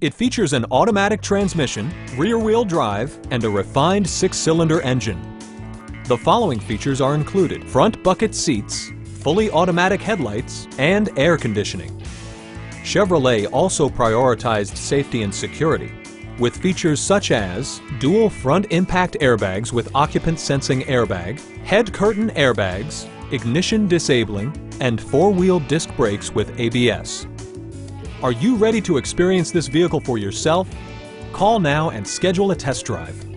It features an automatic transmission, rear-wheel drive, and a refined six-cylinder engine. The following features are included. Front bucket seats, fully automatic headlights, and air conditioning. Chevrolet also prioritized safety and security with features such as dual front impact airbags with occupant sensing airbag, head curtain airbags, ignition disabling, and four-wheel disc brakes with ABS. Are you ready to experience this vehicle for yourself? Call now and schedule a test drive.